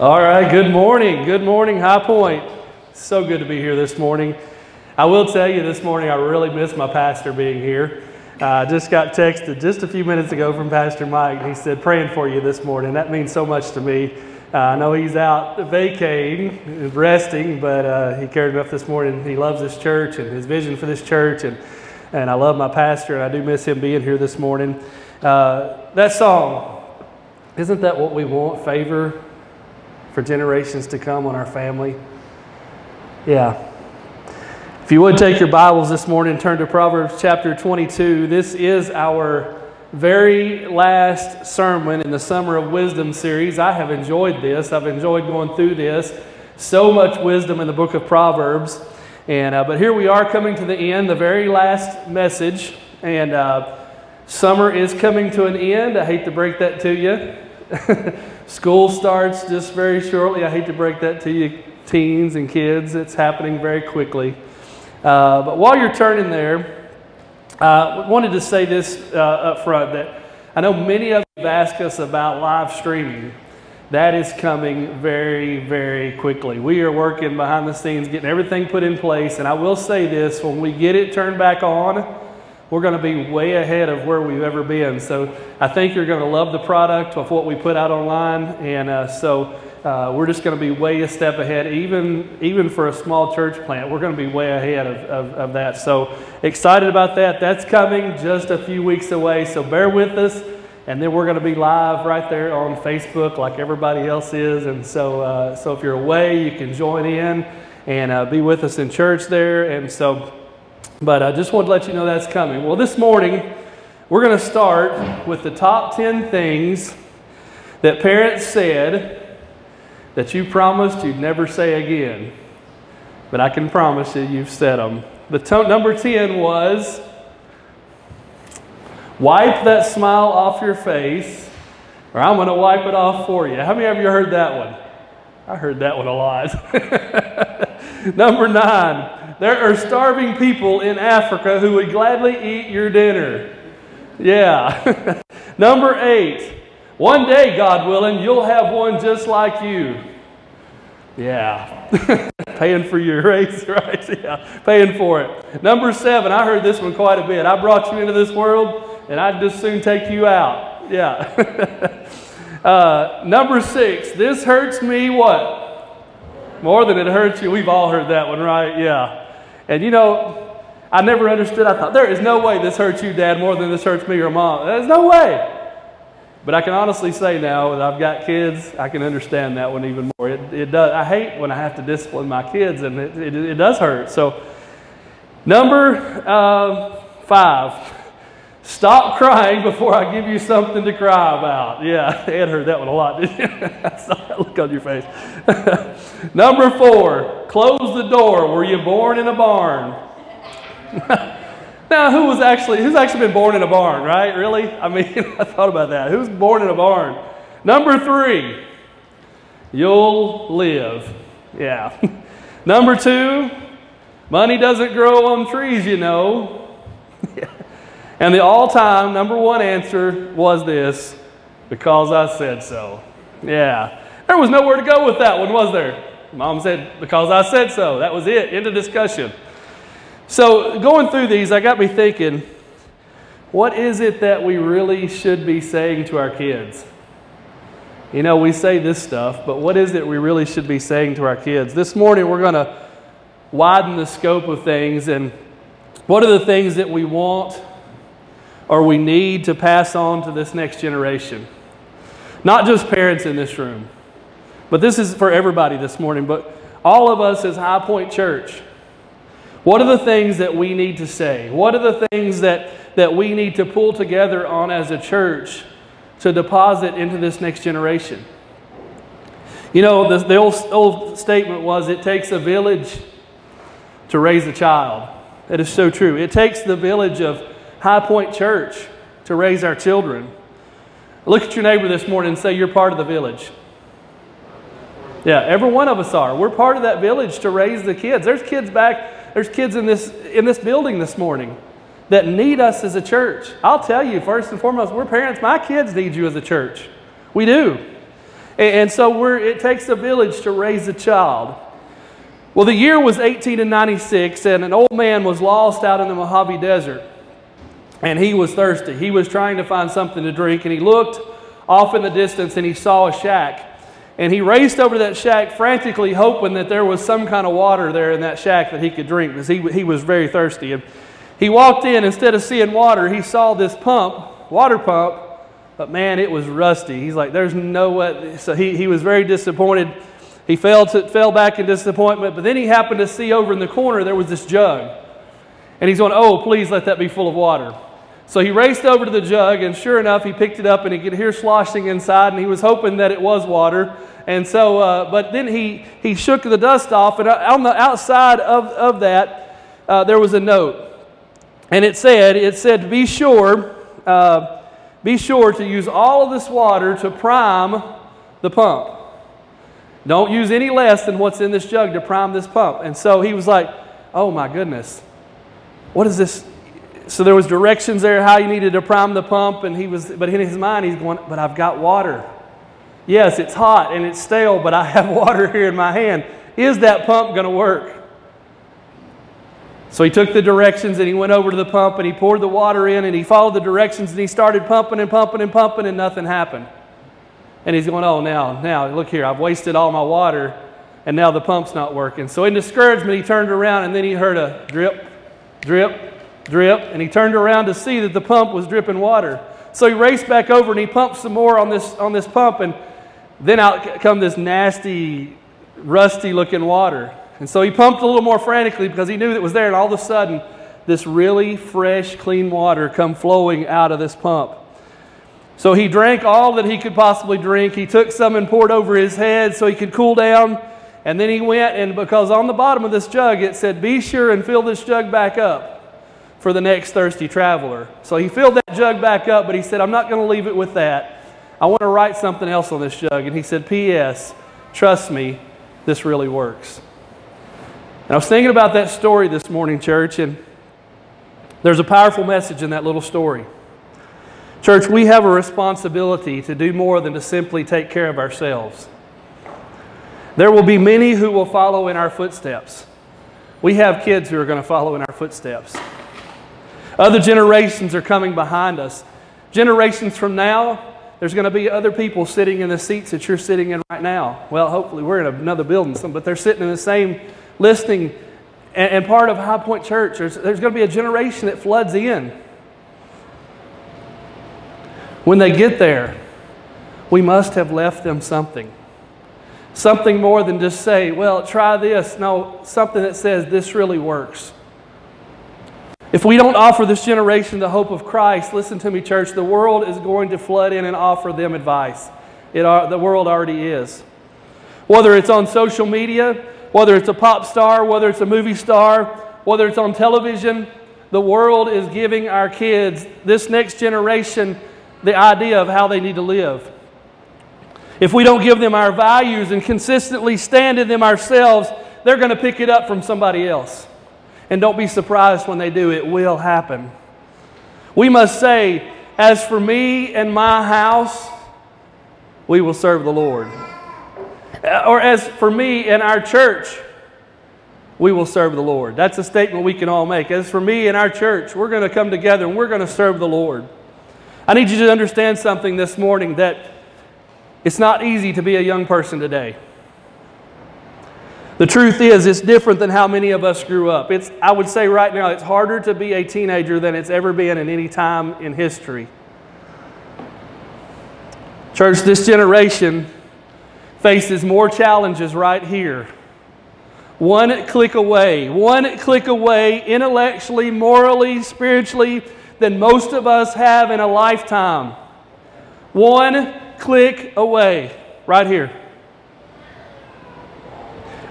All right, good morning. Good morning, Highpoint. So good to be here this morning. I will tell you this morning, I really miss my pastor being here. Uh, I just got texted just a few minutes ago from Pastor Mike. He said, praying for you this morning. That means so much to me. Uh, I know he's out vacating, resting, but uh, he cared enough this morning. He loves this church and his vision for this church, and, and I love my pastor, and I do miss him being here this morning. Uh, that song, isn't that what we want? Favor for generations to come on our family? Yeah. If you would take your Bibles this morning, turn to Proverbs chapter 22. This is our very last sermon in the Summer of Wisdom series. I have enjoyed this. I've enjoyed going through this. So much wisdom in the book of Proverbs. And, uh, but here we are coming to the end, the very last message. And uh, summer is coming to an end. I hate to break that to you. School starts just very shortly. I hate to break that to you, teens and kids. It's happening very quickly. Uh, but while you're turning there, I uh, wanted to say this uh, up front that I know many of you have asked us about live streaming. That is coming very, very quickly. We are working behind the scenes, getting everything put in place. And I will say this when we get it turned back on, we're going to be way ahead of where we've ever been. So I think you're going to love the product of what we put out online. And uh, so uh, we're just going to be way a step ahead, even, even for a small church plant. We're going to be way ahead of, of, of that. So excited about that. That's coming just a few weeks away. So bear with us. And then we're going to be live right there on Facebook like everybody else is. And so, uh, so if you're away, you can join in and uh, be with us in church there. And so, but I just want to let you know that's coming. Well, this morning, we're going to start with the top 10 things that parents said that you promised you'd never say again. But I can promise you, you've said them. The to- number 10 was wipe that smile off your face, or I'm going to wipe it off for you. How many of you heard that one? I heard that one a lot. number nine, there are starving people in Africa who would gladly eat your dinner. Yeah. number eight, one day, God willing, you'll have one just like you. Yeah. Paying for your race, right? Yeah. Paying for it. Number seven, I heard this one quite a bit. I brought you into this world, and I'd just soon take you out. Yeah. uh, number six, this hurts me what? More than it hurts you. We've all heard that one, right? Yeah. And you know, I never understood. I thought, there is no way this hurts you, Dad, more than this hurts me or Mom. There's no way. But I can honestly say now that I've got kids, I can understand that one even more. It, it does. I hate when I have to discipline my kids, and it, it, it does hurt. So, number uh, five, stop crying before I give you something to cry about. Yeah, Ed heard that one a lot, didn't you? I saw that look on your face. number four, close the door. Were you born in a barn? Now, who was actually, who's actually been born in a barn, right? Really? I mean, I thought about that. Who's born in a barn? Number three, you'll live. Yeah. Number two, money doesn't grow on trees, you know. And the all time number one answer was this because I said so. Yeah. There was nowhere to go with that one, was there? Mom said, because I said so. That was it. End of discussion. So, going through these, I got me thinking what is it that we really should be saying to our kids? You know, we say this stuff, but what is it we really should be saying to our kids? This morning, we're going to widen the scope of things and what are the things that we want or we need to pass on to this next generation? Not just parents in this room, but this is for everybody this morning, but all of us as Highpoint Church. What are the things that we need to say? What are the things that, that we need to pull together on as a church to deposit into this next generation? You know, the, the old, old statement was it takes a village to raise a child. That is so true. It takes the village of Highpoint Church to raise our children. Look at your neighbor this morning and say, You're part of the village. Yeah, every one of us are. We're part of that village to raise the kids. There's kids back there's kids in this, in this building this morning that need us as a church. I'll tell you, first and foremost, we're parents. My kids need you as a church. We do. And so we're, it takes a village to raise a child. Well, the year was 1896, and an old man was lost out in the Mojave Desert. And he was thirsty. He was trying to find something to drink, and he looked off in the distance and he saw a shack. And he raced over to that shack frantically, hoping that there was some kind of water there in that shack that he could drink because he, he was very thirsty. And he walked in, instead of seeing water, he saw this pump, water pump, but man, it was rusty. He's like, there's no way. So he, he was very disappointed. He fell, to, fell back in disappointment, but then he happened to see over in the corner there was this jug. And he's going, oh, please let that be full of water. So he raced over to the jug, and sure enough, he picked it up and he could hear sloshing inside, and he was hoping that it was water. And so, uh, but then he, he shook the dust off, and on the outside of, of that, uh, there was a note. And it said, it said, be sure, uh, be sure to use all of this water to prime the pump. Don't use any less than what's in this jug to prime this pump. And so he was like, oh my goodness, what is this? So there was directions there how you needed to prime the pump, and he was, but in his mind he's going, but I've got water. Yes, it's hot and it's stale, but I have water here in my hand. Is that pump going to work? So he took the directions and he went over to the pump and he poured the water in and he followed the directions and he started pumping and pumping and pumping and nothing happened. And he's going, Oh, now, now, look here, I've wasted all my water and now the pump's not working. So in discouragement, he turned around and then he heard a drip, drip, drip, and he turned around to see that the pump was dripping water. So he raced back over and he pumped some more on this, on this pump, and then out come this nasty, rusty looking water. And so he pumped a little more frantically because he knew that it was there, and all of a sudden, this really fresh, clean water come flowing out of this pump. So he drank all that he could possibly drink. He took some and poured over his head so he could cool down. And then he went, and because on the bottom of this jug it said, Be sure and fill this jug back up for the next thirsty traveler. So he filled that jug back up, but he said, I'm not going to leave it with that. I want to write something else on this jug. And he said, P.S., trust me, this really works. And I was thinking about that story this morning, church, and there's a powerful message in that little story. Church, we have a responsibility to do more than to simply take care of ourselves. There will be many who will follow in our footsteps. We have kids who are going to follow in our footsteps. Other generations are coming behind us. Generations from now, there's going to be other people sitting in the seats that you're sitting in right now. Well, hopefully we're in another building, some, but they're sitting in the same listening. And, part of Highpoint Church, there's, there's going to be a generation that floods in. When they get there, we must have left them something. Something more than just say, well, try this. No, something that says this really works. If we don't offer this generation the hope of Christ, listen to me, church, the world is going to flood in and offer them advice. It, the world already is. Whether it's on social media, whether it's a pop star, whether it's a movie star, whether it's on television, the world is giving our kids, this next generation, the idea of how they need to live. If we don't give them our values and consistently stand in them ourselves, they're going to pick it up from somebody else. And don't be surprised when they do, it will happen. We must say, As for me and my house, we will serve the Lord. Uh, or as for me and our church, we will serve the Lord. That's a statement we can all make. As for me and our church, we're going to come together and we're going to serve the Lord. I need you to understand something this morning that it's not easy to be a young person today. The truth is, it's different than how many of us grew up. It's, I would say right now, it's harder to be a teenager than it's ever been in any time in history. Church, this generation faces more challenges right here. One click away, one click away, intellectually, morally, spiritually, than most of us have in a lifetime. One click away, right here.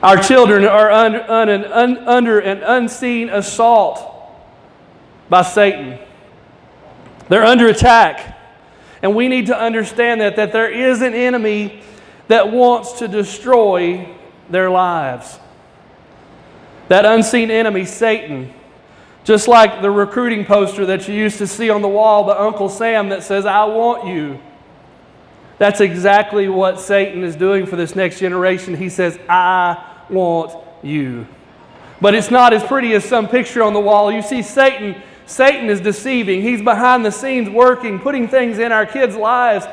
Our children are under, un, under an unseen assault by Satan. They're under attack. And we need to understand that, that there is an enemy that wants to destroy their lives. That unseen enemy, Satan, just like the recruiting poster that you used to see on the wall, the Uncle Sam that says, I want you. That's exactly what Satan is doing for this next generation. He says, I want you. But it's not as pretty as some picture on the wall. You see, Satan, Satan is deceiving. He's behind the scenes working, putting things in our kids' lives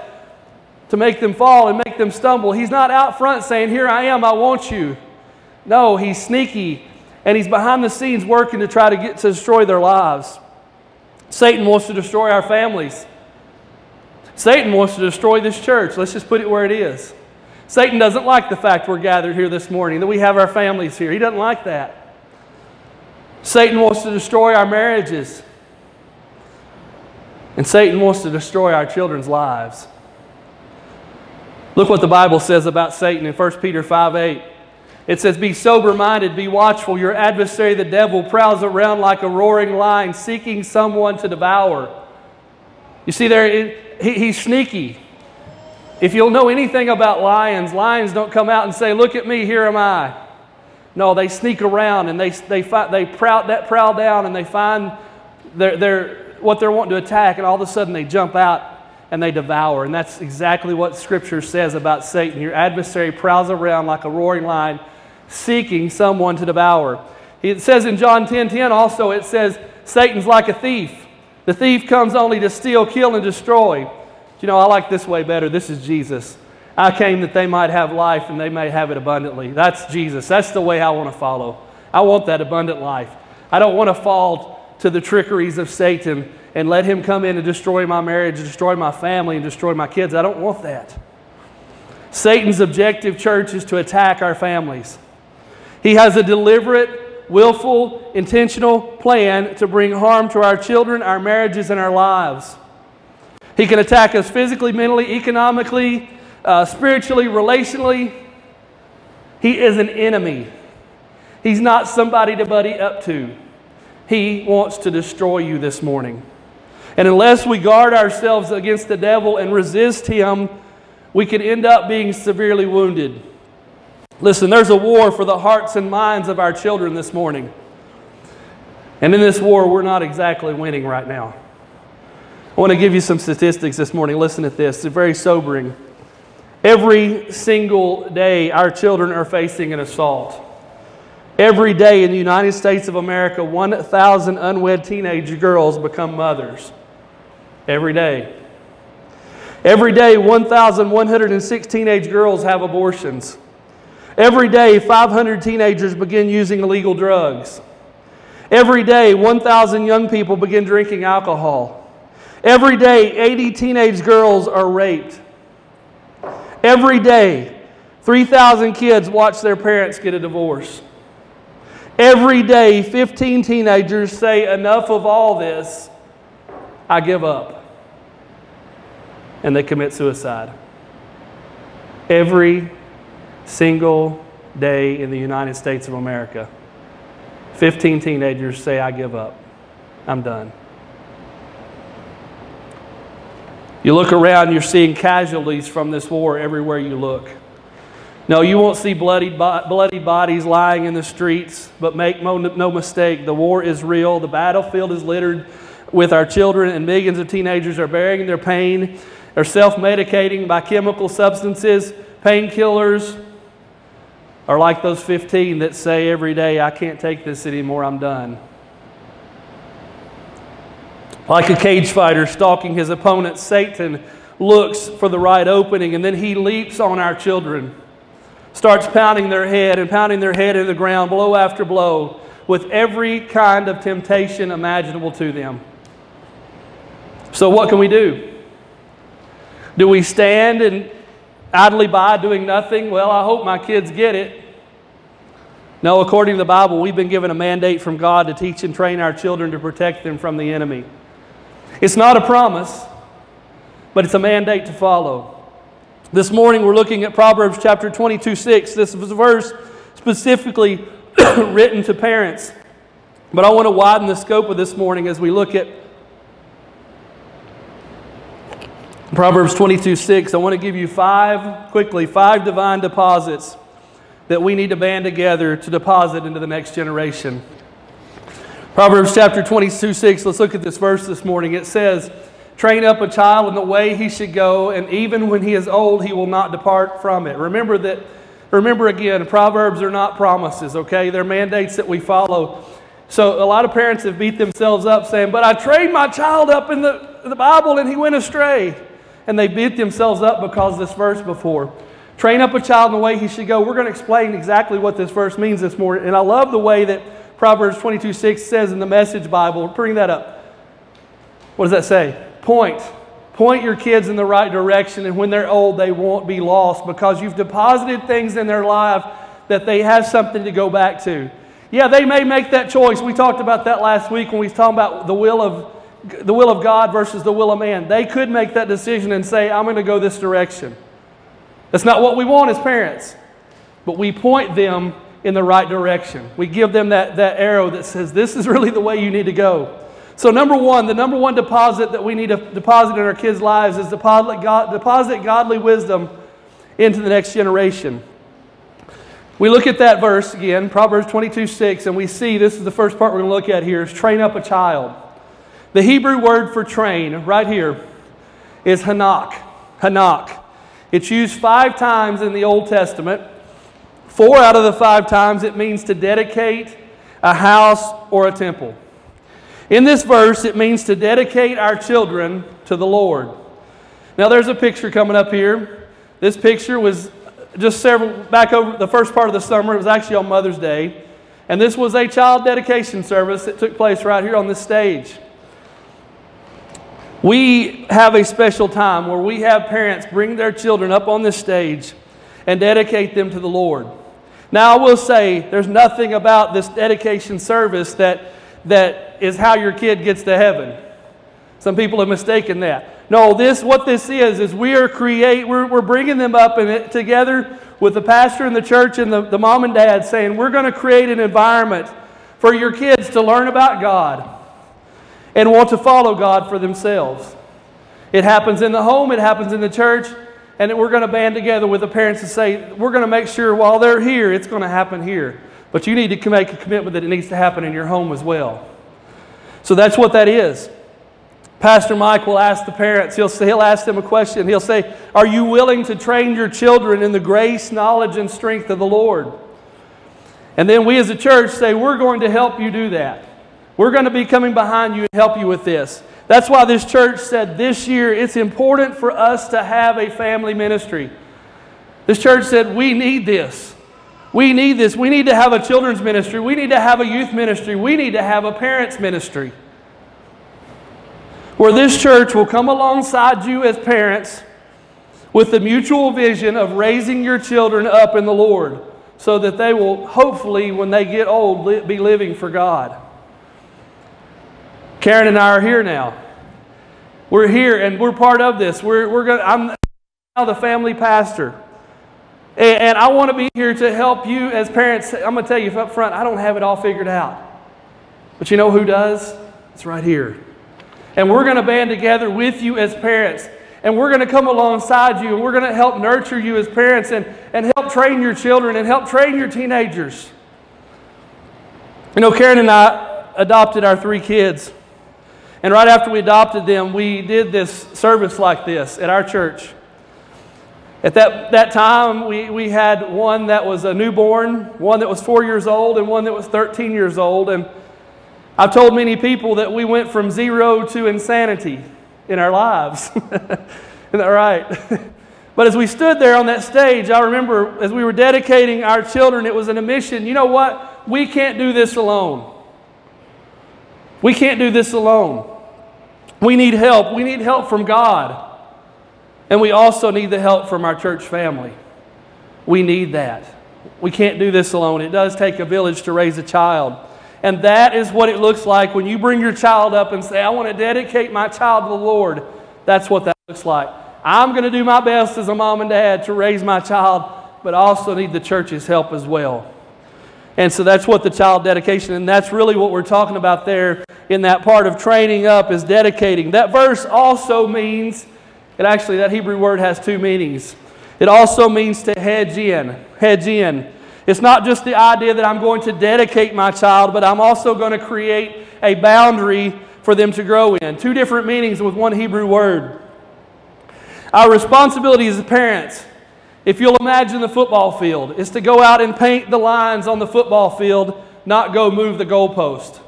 to make them fall and make them stumble. He's not out front saying, Here I am, I want you. No, he's sneaky and he's behind the scenes working to try to get to destroy their lives. Satan wants to destroy our families. Satan wants to destroy this church. Let's just put it where it is. Satan doesn't like the fact we're gathered here this morning, that we have our families here. He doesn't like that. Satan wants to destroy our marriages. And Satan wants to destroy our children's lives. Look what the Bible says about Satan in 1 Peter 5 8. It says, Be sober minded, be watchful. Your adversary, the devil, prowls around like a roaring lion, seeking someone to devour. You see, there, he, he's sneaky. If you'll know anything about lions, lions don't come out and say, Look at me, here am I. No, they sneak around and they, they, they prowl, that prowl down and they find their, their, what they're wanting to attack, and all of a sudden they jump out and they devour. And that's exactly what Scripture says about Satan. Your adversary prowls around like a roaring lion, seeking someone to devour. It says in John 10 10 also, it says, Satan's like a thief. The thief comes only to steal, kill, and destroy. You know, I like this way better. This is Jesus. I came that they might have life and they may have it abundantly. That's Jesus. That's the way I want to follow. I want that abundant life. I don't want to fall to the trickeries of Satan and let him come in and destroy my marriage, destroy my family, and destroy my kids. I don't want that. Satan's objective, church, is to attack our families. He has a deliberate, willful, intentional plan to bring harm to our children, our marriages, and our lives. He can attack us physically, mentally, economically, uh, spiritually, relationally. He is an enemy. He's not somebody to buddy up to. He wants to destroy you this morning. And unless we guard ourselves against the devil and resist him, we could end up being severely wounded. Listen, there's a war for the hearts and minds of our children this morning. And in this war, we're not exactly winning right now. I want to give you some statistics this morning. Listen to this, it's very sobering. Every single day, our children are facing an assault. Every day in the United States of America, 1,000 unwed teenage girls become mothers every day. Every day, 1,106 teenage girls have abortions. Every day, 500 teenagers begin using illegal drugs. Every day, 1,000 young people begin drinking alcohol. Every day, 80 teenage girls are raped. Every day, 3,000 kids watch their parents get a divorce. Every day, 15 teenagers say, Enough of all this, I give up and they commit suicide. Every single day in the United States of America, 15 teenagers say, I give up. I'm done. You look around, you're seeing casualties from this war everywhere you look. No, you won't see bloody, bloody bodies lying in the streets, but make no mistake, the war is real. The battlefield is littered with our children, and millions of teenagers are bearing their pain they're self medicating by chemical substances, painkillers, or like those 15 that say every day, I can't take this anymore, I'm done. Like a cage fighter stalking his opponent, Satan looks for the right opening and then he leaps on our children, starts pounding their head and pounding their head in the ground, blow after blow, with every kind of temptation imaginable to them. So, what can we do? Do we stand and idly by doing nothing? Well, I hope my kids get it. No, according to the Bible, we've been given a mandate from God to teach and train our children to protect them from the enemy. It's not a promise, but it's a mandate to follow. This morning we're looking at Proverbs chapter 22 6. This was a verse specifically written to parents. But I want to widen the scope of this morning as we look at Proverbs 22 6. I want to give you five, quickly, five divine deposits that we need to band together to deposit into the next generation. Proverbs chapter 22 6. Let's look at this verse this morning. It says, Train up a child in the way he should go, and even when he is old, he will not depart from it. Remember that, remember again, Proverbs are not promises, okay? They're mandates that we follow. So a lot of parents have beat themselves up saying, But I trained my child up in the, the Bible and he went astray. And they beat themselves up because this verse before. Train up a child in the way he should go. We're going to explain exactly what this verse means this morning. And I love the way that Proverbs 22 6 says in the Message Bible. Bring that up. What does that say? Point. Point your kids in the right direction, and when they're old, they won't be lost because you've deposited things in their life that they have something to go back to. Yeah, they may make that choice. We talked about that last week when we was talking about the will of the will of God versus the will of man. They could make that decision and say, I'm going to go this direction. That's not what we want as parents. But we point them in the right direction. We give them that, that arrow that says, This is really the way you need to go. So, number one, the number one deposit that we need to deposit in our kids' lives is deposit, God, deposit godly wisdom into the next generation. We look at that verse again, Proverbs 22 6, and we see this is the first part we're going to look at here is train up a child. The Hebrew word for train, right here, is hanak. Hanak. It's used five times in the Old Testament. Four out of the five times it means to dedicate a house or a temple. In this verse, it means to dedicate our children to the Lord. Now, there's a picture coming up here. This picture was just several, back over the first part of the summer. It was actually on Mother's Day. And this was a child dedication service that took place right here on this stage. We have a special time where we have parents bring their children up on this stage and dedicate them to the Lord. Now, I will say there's nothing about this dedication service that, that is how your kid gets to heaven. Some people have mistaken that. No, this what this is is we are create we're, we're bringing them up together with the pastor and the church and the, the mom and dad saying we're going to create an environment for your kids to learn about God and want to follow God for themselves. It happens in the home, it happens in the church, and we're going to band together with the parents and say, we're going to make sure while they're here, it's going to happen here. But you need to make a commitment that it needs to happen in your home as well. So that's what that is. Pastor Mike will ask the parents, he'll, he'll ask them a question. He'll say, Are you willing to train your children in the grace, knowledge, and strength of the Lord? And then we as a church say, We're going to help you do that. We're going to be coming behind you and help you with this. That's why this church said this year it's important for us to have a family ministry. This church said, We need this. We need this. We need to have a children's ministry. We need to have a youth ministry. We need to have a parents' ministry. Where this church will come alongside you as parents with the mutual vision of raising your children up in the Lord so that they will hopefully, when they get old, be living for God. Karen and I are here now. We're here and we're part of this. We're, we're going I'm now the family pastor. And I want to be here to help you as parents. I'm going to tell you up front, I don't have it all figured out. But you know who does? It's right here. And we're going to band together with you as parents. And we're going to come alongside you and we're going to help nurture you as parents and, and help train your children and help train your teenagers. You know, Karen and I adopted our three kids. And right after we adopted them, we did this service like this at our church. At that, that time, we, we had one that was a newborn, one that was four years old, and one that was 13 years old. And I've told many people that we went from zero to insanity in our lives. Isn't that right? but as we stood there on that stage, I remember as we were dedicating our children, it was an admission. You know what? We can't do this alone. We can't do this alone. We need help. We need help from God. And we also need the help from our church family. We need that. We can't do this alone. It does take a village to raise a child. And that is what it looks like when you bring your child up and say, I want to dedicate my child to the Lord. That's what that looks like. I'm going to do my best as a mom and dad to raise my child, but I also need the church's help as well. And so that's what the child dedication, and that's really what we're talking about there in that part of training up is dedicating. That verse also means it actually, that Hebrew word has two meanings. It also means to hedge in. Hedge in. It's not just the idea that I'm going to dedicate my child, but I'm also going to create a boundary for them to grow in. Two different meanings with one Hebrew word. Our responsibility as parents, if you'll imagine the football field, is to go out and paint the lines on the football field, not go move the goalpost.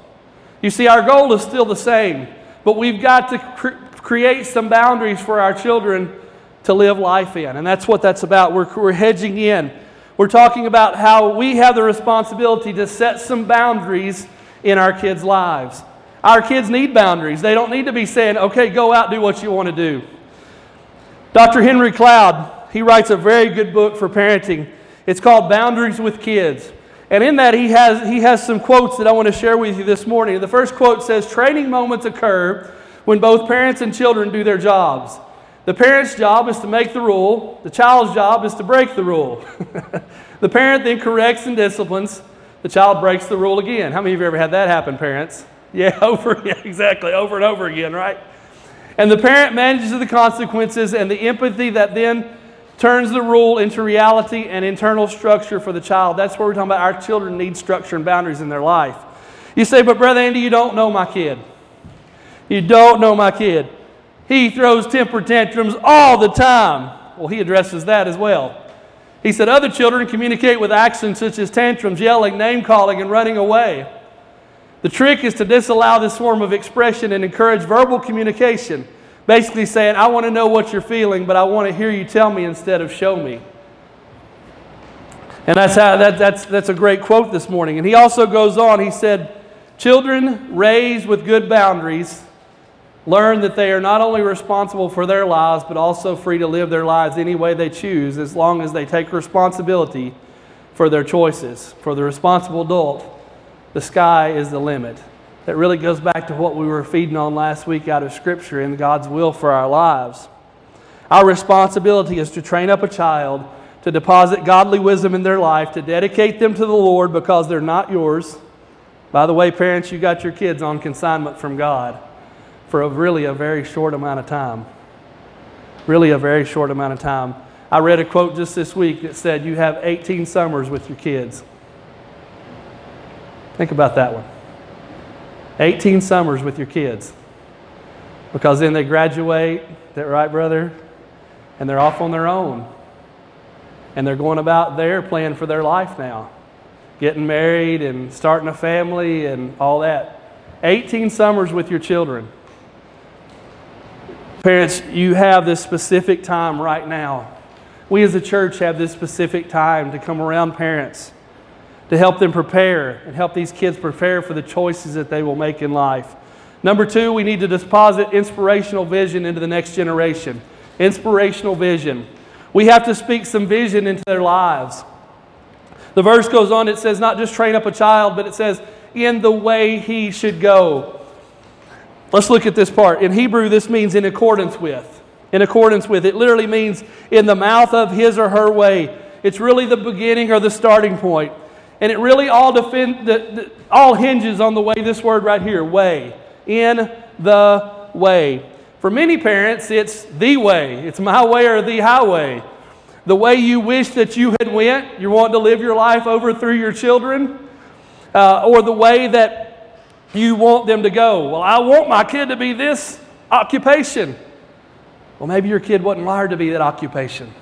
You see, our goal is still the same, but we've got to cr- create some boundaries for our children to live life in. And that's what that's about. We're, we're hedging in. We're talking about how we have the responsibility to set some boundaries in our kids' lives. Our kids need boundaries. They don't need to be saying, okay, go out, do what you want to do. Dr. Henry Cloud, he writes a very good book for parenting. It's called Boundaries with Kids. And in that, he has, he has some quotes that I want to share with you this morning. The first quote says Training moments occur when both parents and children do their jobs. The parent's job is to make the rule, the child's job is to break the rule. the parent then corrects and disciplines, the child breaks the rule again. How many of you ever had that happen, parents? Yeah, over, yeah, exactly, over and over again, right? And the parent manages the consequences and the empathy that then turns the rule into reality and internal structure for the child. That's what we're talking about. Our children need structure and boundaries in their life. You say, but Brother Andy, you don't know my kid. You don't know my kid. He throws temper tantrums all the time. Well, he addresses that as well. He said, Other children communicate with actions such as tantrums, yelling, name calling, and running away. The trick is to disallow this form of expression and encourage verbal communication. Basically, saying, I want to know what you're feeling, but I want to hear you tell me instead of show me. And that's, how, that, that's, that's a great quote this morning. And he also goes on, he said, Children raised with good boundaries learn that they are not only responsible for their lives, but also free to live their lives any way they choose as long as they take responsibility for their choices. For the responsible adult, the sky is the limit. That really goes back to what we were feeding on last week out of Scripture and God's will for our lives. Our responsibility is to train up a child, to deposit godly wisdom in their life, to dedicate them to the Lord because they're not yours. By the way, parents, you got your kids on consignment from God for a, really a very short amount of time. Really, a very short amount of time. I read a quote just this week that said, You have 18 summers with your kids. Think about that one. 18 summers with your kids. Because then they graduate, that right, brother? And they're off on their own. And they're going about their plan for their life now. Getting married and starting a family and all that. 18 summers with your children. Parents, you have this specific time right now. We as a church have this specific time to come around parents to help them prepare and help these kids prepare for the choices that they will make in life. Number two, we need to deposit inspirational vision into the next generation. Inspirational vision. We have to speak some vision into their lives. The verse goes on, it says, not just train up a child, but it says, in the way he should go. Let's look at this part. In Hebrew, this means in accordance with. In accordance with. It literally means in the mouth of his or her way. It's really the beginning or the starting point. And it really all, defend, the, the, all hinges on the way, this word right here, way. In the way. For many parents, it's the way. It's my way or the highway. The way you wish that you had went, you want to live your life over through your children, uh, or the way that you want them to go. Well, I want my kid to be this occupation. Well, maybe your kid wasn't wired to be that occupation.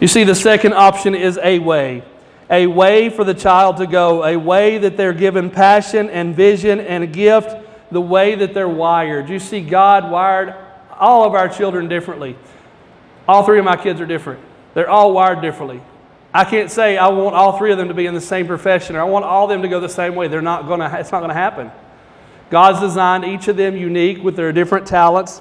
You see, the second option is a way. A way for the child to go, a way that they're given passion and vision and a gift, the way that they're wired. You see, God wired all of our children differently. All three of my kids are different, they're all wired differently. I can't say I want all three of them to be in the same profession or I want all of them to go the same way. They're not gonna, it's not going to happen. God's designed each of them unique with their different talents,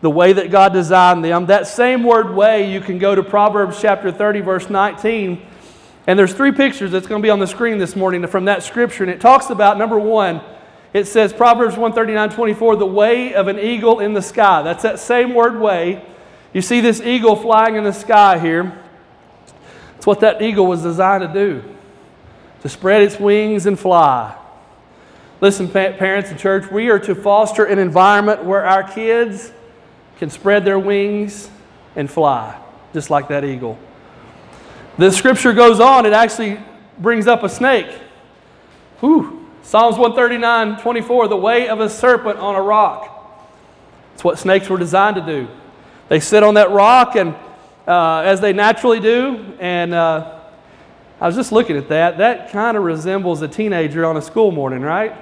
the way that God designed them. That same word way, you can go to Proverbs chapter 30, verse 19. And there's three pictures that's going to be on the screen this morning from that scripture. And it talks about, number one, it says, Proverbs 139, 24, the way of an eagle in the sky. That's that same word way. You see this eagle flying in the sky here. It's what that eagle was designed to do to spread its wings and fly. Listen, parents and church, we are to foster an environment where our kids can spread their wings and fly, just like that eagle. The scripture goes on, it actually brings up a snake. Whew, Psalms 139 24, the way of a serpent on a rock. It's what snakes were designed to do. They sit on that rock, and uh, as they naturally do, and uh, I was just looking at that. That kind of resembles a teenager on a school morning, right?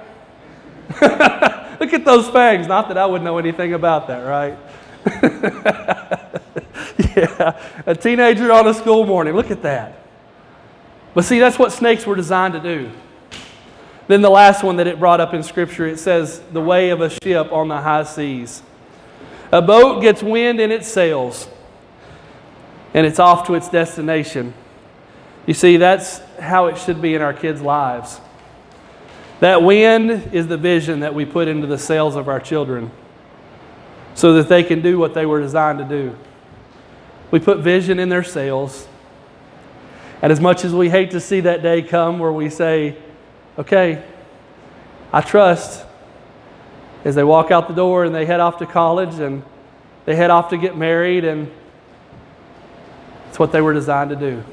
Look at those fangs. Not that I would know anything about that, right? yeah, a teenager on a school morning. Look at that. But see, that's what snakes were designed to do. Then the last one that it brought up in Scripture, it says, the way of a ship on the high seas. A boat gets wind in its sails, and it's off to its destination. You see, that's how it should be in our kids' lives. That wind is the vision that we put into the sails of our children so that they can do what they were designed to do. We put vision in their sails. And as much as we hate to see that day come where we say, okay, I trust, as they walk out the door and they head off to college and they head off to get married, and it's what they were designed to do.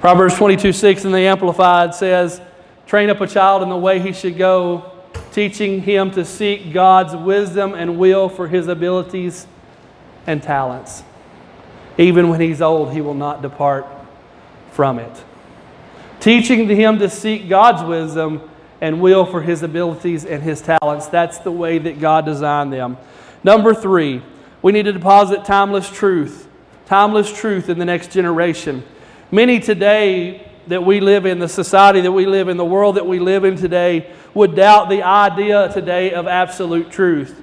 Proverbs 22 6 in the Amplified says, Train up a child in the way he should go, teaching him to seek God's wisdom and will for his abilities and talents. Even when he's old, he will not depart from it. Teaching him to seek God's wisdom and will for his abilities and his talents. That's the way that God designed them. Number three, we need to deposit timeless truth, timeless truth in the next generation. Many today that we live in, the society that we live in, the world that we live in today, would doubt the idea today of absolute truth.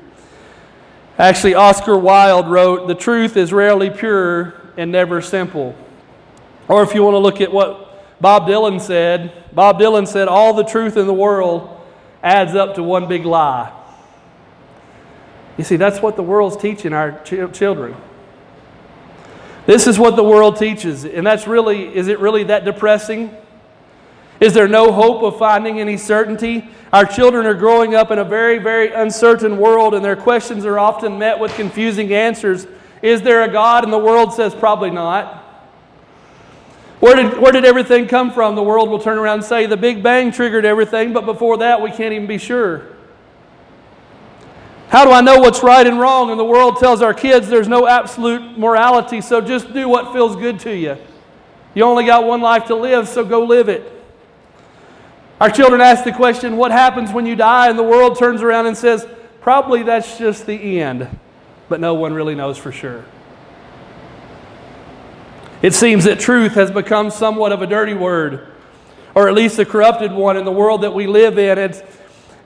Actually, Oscar Wilde wrote, The truth is rarely pure and never simple. Or if you want to look at what Bob Dylan said, Bob Dylan said, All the truth in the world adds up to one big lie. You see, that's what the world's teaching our ch- children. This is what the world teaches. And that's really, is it really that depressing? Is there no hope of finding any certainty? Our children are growing up in a very, very uncertain world, and their questions are often met with confusing answers. Is there a God? And the world says, probably not. Where did, where did everything come from? The world will turn around and say, the Big Bang triggered everything, but before that, we can't even be sure. How do I know what's right and wrong? And the world tells our kids there's no absolute morality, so just do what feels good to you. You only got one life to live, so go live it. Our children ask the question, What happens when you die? And the world turns around and says, Probably that's just the end. But no one really knows for sure. It seems that truth has become somewhat of a dirty word, or at least a corrupted one in the world that we live in. It's,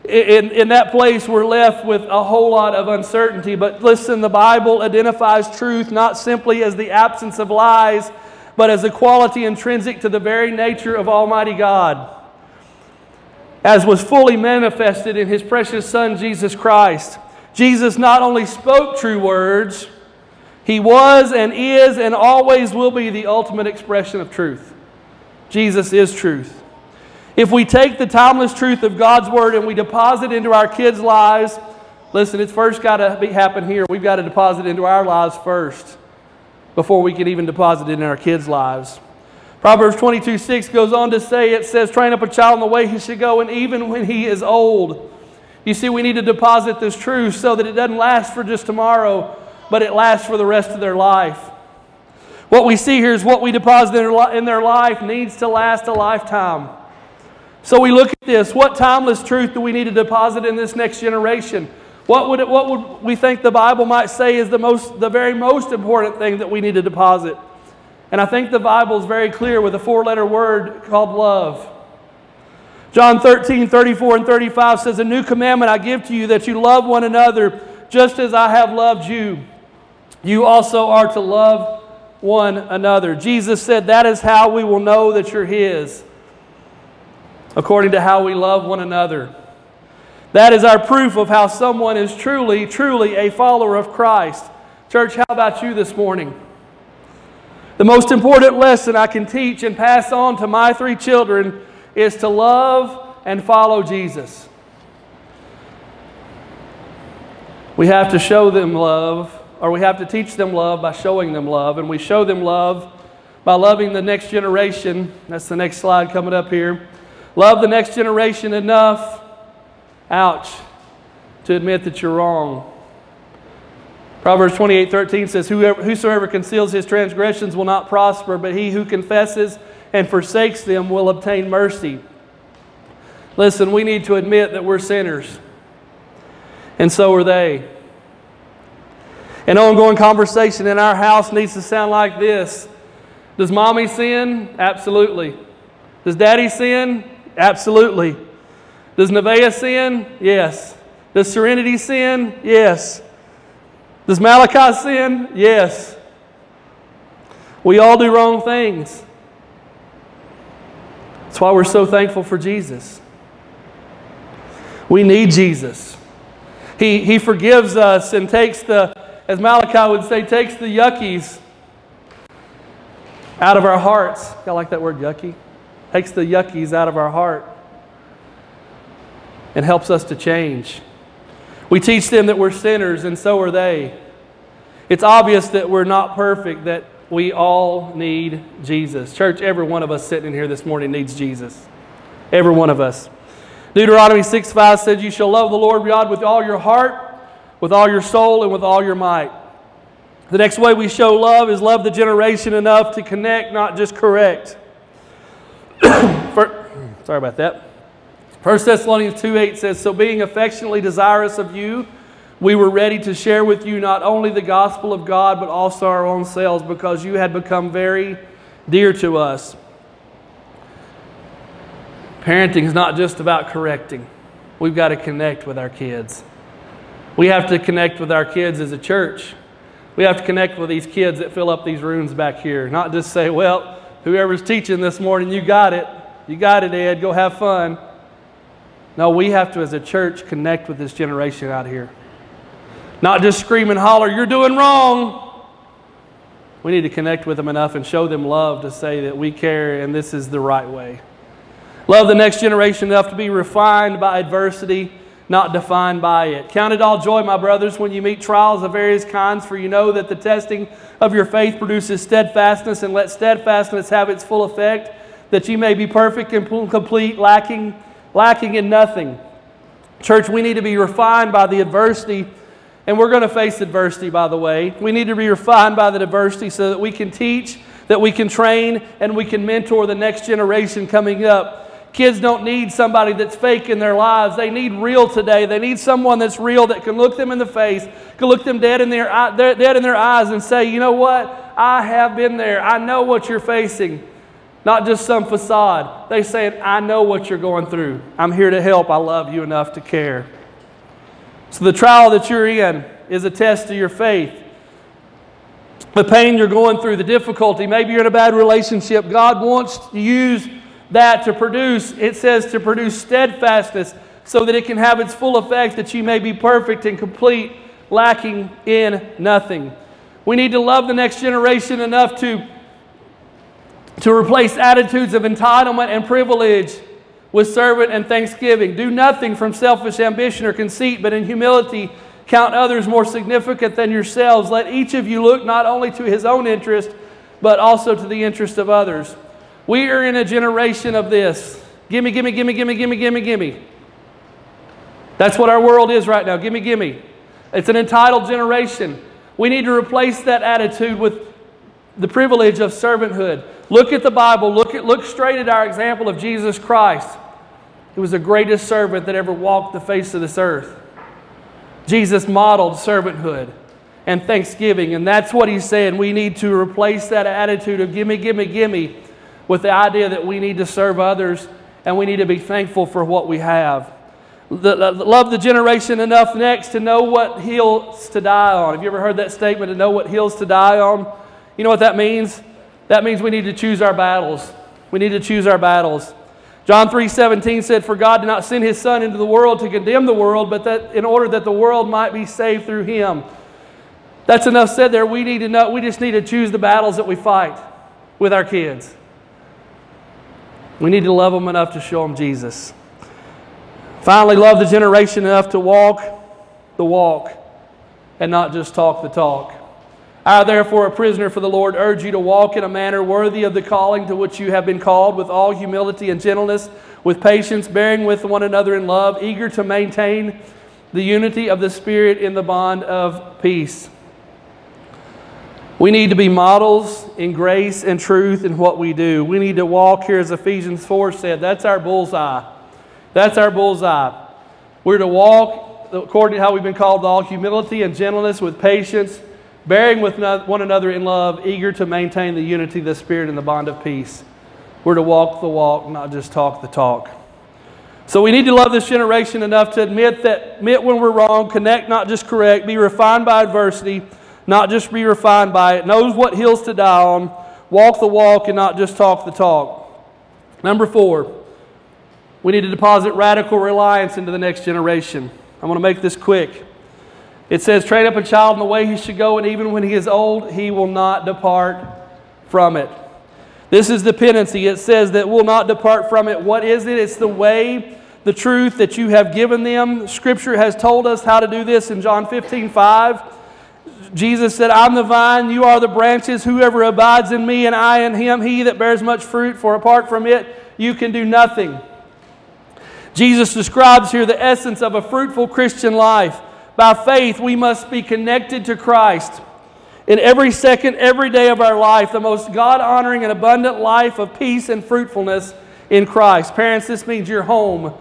in, in that place, we're left with a whole lot of uncertainty. But listen, the Bible identifies truth not simply as the absence of lies, but as a quality intrinsic to the very nature of Almighty God, as was fully manifested in His precious Son, Jesus Christ. Jesus not only spoke true words, He was and is and always will be the ultimate expression of truth. Jesus is truth. If we take the timeless truth of God's Word and we deposit into our kids' lives, listen, it's first got to be happen here. We've got to deposit into our lives first before we can even deposit it in our kids' lives. Proverbs 22 6 goes on to say, it says, train up a child in the way he should go, and even when he is old. You see, we need to deposit this truth so that it doesn't last for just tomorrow, but it lasts for the rest of their life. What we see here is what we deposit in their life needs to last a lifetime. So we look at this. What timeless truth do we need to deposit in this next generation? What would, it, what would we think the Bible might say is the, most, the very most important thing that we need to deposit? And I think the Bible is very clear with a four letter word called love. John 13, 34, and 35 says, A new commandment I give to you that you love one another just as I have loved you. You also are to love one another. Jesus said, That is how we will know that you're His according to how we love one another. That is our proof of how someone is truly, truly a follower of Christ. Church, how about you this morning? The most important lesson I can teach and pass on to my three children is to love and follow Jesus. We have to show them love, or we have to teach them love by showing them love. And we show them love by loving the next generation. That's the next slide coming up here Love the next generation enough, ouch, to admit that you're wrong. Proverbs 28 13 says, Whosoever conceals his transgressions will not prosper, but he who confesses and forsakes them will obtain mercy. Listen, we need to admit that we're sinners, and so are they. An ongoing conversation in our house needs to sound like this Does mommy sin? Absolutely. Does daddy sin? Absolutely. Does Nevaeh sin? Yes. Does Serenity sin? Yes. Does Malachi sin? Yes. We all do wrong things. That's why we're so thankful for Jesus. We need Jesus. He, he forgives us and takes the, as Malachi would say, takes the yuckies out of our hearts. Y'all like that word yucky? Takes the yuckies out of our heart and helps us to change. We teach them that we're sinners, and so are they. It's obvious that we're not perfect, that we all need Jesus. Church, every one of us sitting in here this morning needs Jesus. Every one of us. Deuteronomy 6 5 says, You shall love the Lord God with all your heart, with all your soul, and with all your might. The next way we show love is love the generation enough to connect, not just correct. For, sorry about that. 1 Thessalonians 2 8 says, So being affectionately desirous of you, we were ready to share with you not only the gospel of God, but also our own selves, because you had become very dear to us. Parenting is not just about correcting, we've got to connect with our kids. We have to connect with our kids as a church. We have to connect with these kids that fill up these rooms back here, not just say, well, whoever's teaching this morning, you got it. You got it, Ed. Go have fun. No, we have to, as a church, connect with this generation out here. Not just scream and holler, you're doing wrong. We need to connect with them enough and show them love to say that we care and this is the right way. Love the next generation enough to be refined by adversity, not defined by it. Count it all joy, my brothers, when you meet trials of various kinds, for you know that the testing of your faith produces steadfastness, and let steadfastness have its full effect, that you may be perfect and complete, lacking lacking in nothing. Church, we need to be refined by the adversity, and we're going to face adversity, by the way. We need to be refined by the adversity so that we can teach, that we can train, and we can mentor the next generation coming up. Kids don't need somebody that's fake in their lives. They need real today. They need someone that's real that can look them in the face, can look them dead in their, dead in their eyes and say, you know what? I have been there. I know what you're facing. Not just some facade. They saying, I know what you're going through. I'm here to help. I love you enough to care. So the trial that you're in is a test of your faith. The pain you're going through, the difficulty, maybe you're in a bad relationship. God wants to use that to produce, it says to produce steadfastness so that it can have its full effect that you may be perfect and complete, lacking in nothing. We need to love the next generation enough to to replace attitudes of entitlement and privilege with servant and thanksgiving. Do nothing from selfish ambition or conceit, but in humility count others more significant than yourselves. Let each of you look not only to his own interest, but also to the interest of others. We are in a generation of this. Gimme, gimme, gimme, gimme, gimme, gimme, gimme. That's what our world is right now. Gimme, gimme. It's an entitled generation. We need to replace that attitude with the privilege of servanthood. Look at the Bible. Look, at, look straight at our example of Jesus Christ. He was the greatest servant that ever walked the face of this earth. Jesus modeled servanthood and thanksgiving. And that's what he's saying. We need to replace that attitude of gimme, gimme, gimme with the idea that we need to serve others and we need to be thankful for what we have. love the generation enough next to know what hills to die on. Have you ever heard that statement to know what hills to die on? You know what that means? That means we need to choose our battles. We need to choose our battles. John 3:17 said, "For God did not send his son into the world to condemn the world, but that in order that the world might be saved through him." That's enough said there. We need to know we just need to choose the battles that we fight with our kids. We need to love them enough to show them Jesus. Finally, love the generation enough to walk the walk and not just talk the talk. I, therefore, a prisoner for the Lord, urge you to walk in a manner worthy of the calling to which you have been called, with all humility and gentleness, with patience, bearing with one another in love, eager to maintain the unity of the Spirit in the bond of peace. We need to be models in grace and truth in what we do. We need to walk here, as Ephesians 4 said. That's our bullseye. That's our bullseye. We're to walk according to how we've been called, to all humility and gentleness with patience, bearing with one another in love, eager to maintain the unity of the Spirit in the bond of peace. We're to walk the walk, not just talk the talk. So we need to love this generation enough to admit that admit when we're wrong, connect, not just correct, be refined by adversity not just be refined by it, knows what hills to die on, walk the walk and not just talk the talk. Number four, we need to deposit radical reliance into the next generation. I want to make this quick. It says, train up a child in the way he should go, and even when he is old, he will not depart from it. This is dependency. It says that will not depart from it. What is it? It's the way, the truth that you have given them. Scripture has told us how to do this in John 15 5. Jesus said, I'm the vine, you are the branches. Whoever abides in me and I in him, he that bears much fruit, for apart from it, you can do nothing. Jesus describes here the essence of a fruitful Christian life. By faith, we must be connected to Christ. In every second, every day of our life, the most God honoring and abundant life of peace and fruitfulness in Christ. Parents, this means your home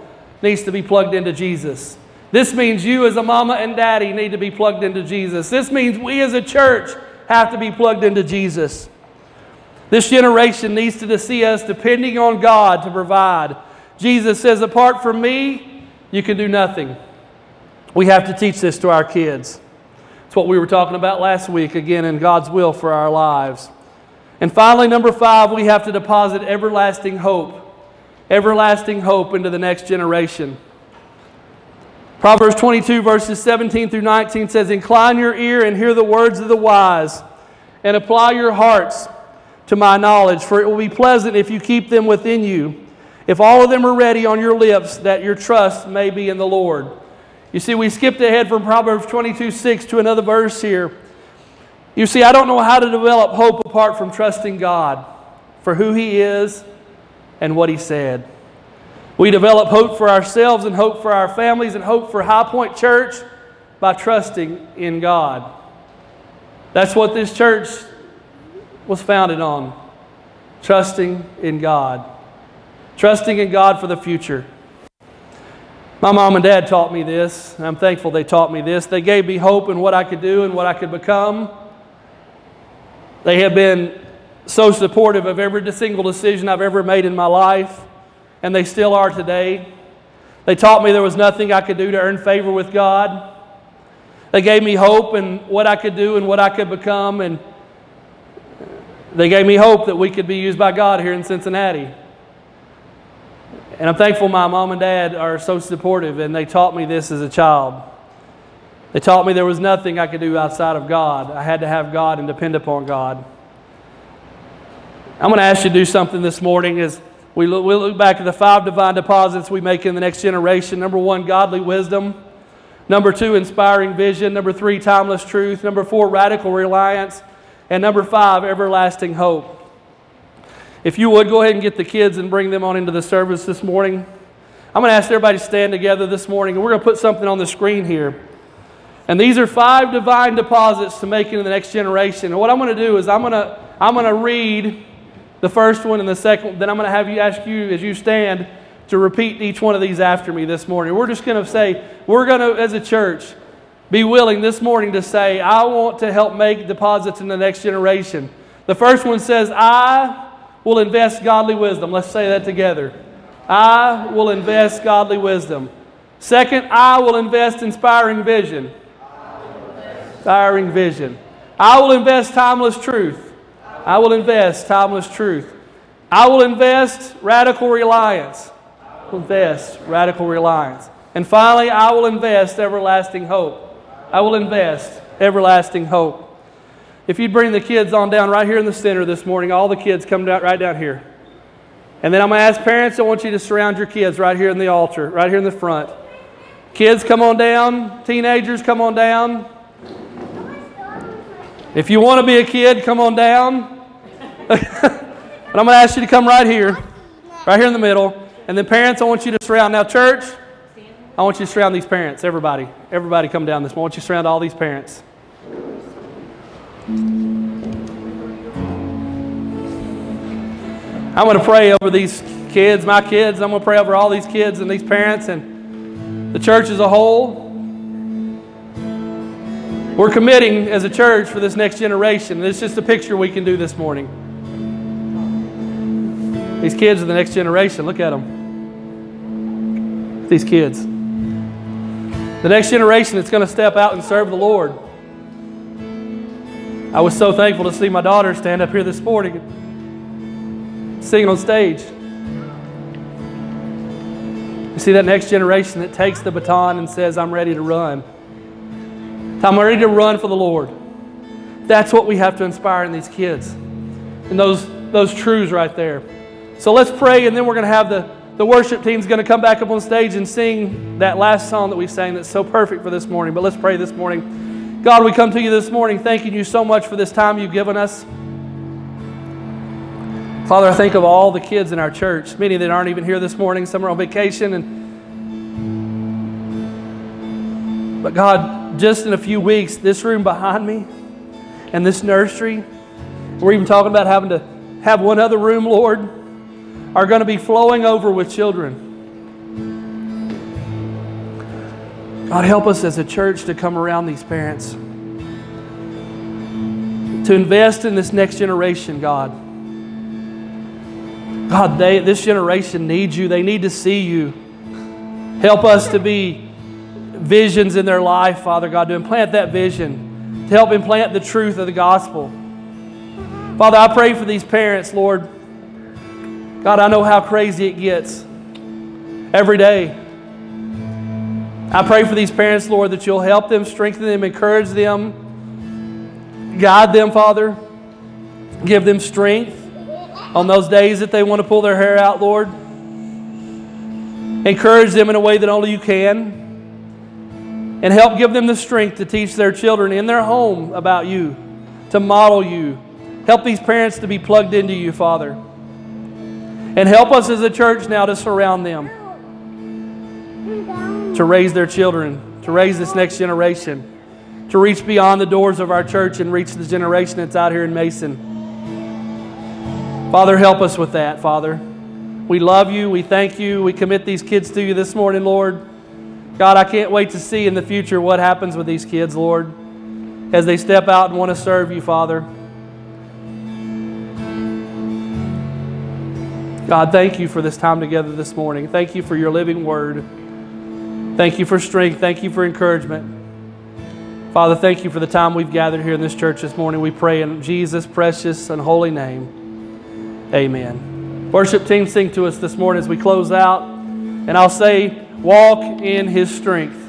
needs to be plugged into Jesus. This means you, as a mama and daddy, need to be plugged into Jesus. This means we, as a church, have to be plugged into Jesus. This generation needs to see us depending on God to provide. Jesus says, Apart from me, you can do nothing. We have to teach this to our kids. It's what we were talking about last week, again, in God's will for our lives. And finally, number five, we have to deposit everlasting hope. Everlasting hope into the next generation. Proverbs 22, verses 17 through 19 says, Incline your ear and hear the words of the wise, and apply your hearts to my knowledge, for it will be pleasant if you keep them within you. If all of them are ready on your lips, that your trust may be in the Lord. You see, we skipped ahead from Proverbs 22, 6 to another verse here. You see, I don't know how to develop hope apart from trusting God for who He is and what He said. We develop hope for ourselves and hope for our families and hope for Highpoint Church by trusting in God. That's what this church was founded on trusting in God. Trusting in God for the future. My mom and dad taught me this, and I'm thankful they taught me this. They gave me hope in what I could do and what I could become. They have been so supportive of every single decision I've ever made in my life and they still are today. They taught me there was nothing I could do to earn favor with God. They gave me hope and what I could do and what I could become, and they gave me hope that we could be used by God here in Cincinnati. And I'm thankful my mom and dad are so supportive, and they taught me this as a child. They taught me there was nothing I could do outside of God. I had to have God and depend upon God. I'm going to ask you to do something this morning. Is we look, we look back at the five divine deposits we make in the next generation. Number one, godly wisdom. Number two, inspiring vision. Number three, timeless truth. Number four, radical reliance. And number five, everlasting hope. If you would, go ahead and get the kids and bring them on into the service this morning. I'm going to ask everybody to stand together this morning, and we're going to put something on the screen here. And these are five divine deposits to make into the next generation. And what I'm going to do is I'm going to, I'm going to read the first one and the second then I'm going to have you ask you as you stand to repeat each one of these after me this morning. We're just going to say, we're going to, as a church, be willing this morning to say, I want to help make deposits in the next generation. The first one says, I will invest godly wisdom. Let's say that together. I will invest godly wisdom. Second, I will invest inspiring vision. Inspiring vision. I will invest timeless truth. I will invest timeless truth. I will invest radical reliance. I will invest radical reliance. And finally, I will invest everlasting hope. I will invest everlasting hope. If you'd bring the kids on down right here in the center this morning, all the kids come down right down here. And then I'm going to ask parents, I want you to surround your kids right here in the altar, right here in the front. Kids, come on down. Teenagers, come on down. If you want to be a kid, come on down. But I'm going to ask you to come right here, right here in the middle. And then, parents, I want you to surround. Now, church, I want you to surround these parents. Everybody, everybody, come down this. I want you to surround all these parents. I'm going to pray over these kids, my kids. I'm going to pray over all these kids and these parents and the church as a whole. We're committing as a church for this next generation. It's just a picture we can do this morning. These kids are the next generation. Look at them. These kids. The next generation that's going to step out and serve the Lord. I was so thankful to see my daughter stand up here this morning singing on stage. You see that next generation that takes the baton and says, I'm ready to run. I'm ready to run for the Lord. That's what we have to inspire in these kids. And those, those truths right there. So let's pray, and then we're going to have the, the worship team's going to come back up on stage and sing that last song that we sang that's so perfect for this morning. But let's pray this morning. God, we come to you this morning thanking you so much for this time you've given us. Father, I think of all the kids in our church, many that aren't even here this morning, some are on vacation and but God, just in a few weeks, this room behind me and this nursery, we're even talking about having to have one other room, Lord, are going to be flowing over with children. God, help us as a church to come around these parents, to invest in this next generation, God. God, they, this generation needs you. They need to see you. Help us to be visions in their life, Father God, to implant that vision, to help implant the truth of the gospel. Father, I pray for these parents, Lord. God, I know how crazy it gets every day. I pray for these parents, Lord, that you'll help them, strengthen them, encourage them, guide them, Father. Give them strength on those days that they want to pull their hair out, Lord. Encourage them in a way that only you can. And help give them the strength to teach their children in their home about you, to model you. Help these parents to be plugged into you, Father. And help us as a church now to surround them, to raise their children, to raise this next generation, to reach beyond the doors of our church and reach the generation that's out here in Mason. Father, help us with that, Father. We love you. We thank you. We commit these kids to you this morning, Lord. God, I can't wait to see in the future what happens with these kids, Lord, as they step out and want to serve you, Father. God, thank you for this time together this morning. Thank you for your living word. Thank you for strength. Thank you for encouragement. Father, thank you for the time we've gathered here in this church this morning. We pray in Jesus' precious and holy name. Amen. Worship team, sing to us this morning as we close out. And I'll say, walk in his strength.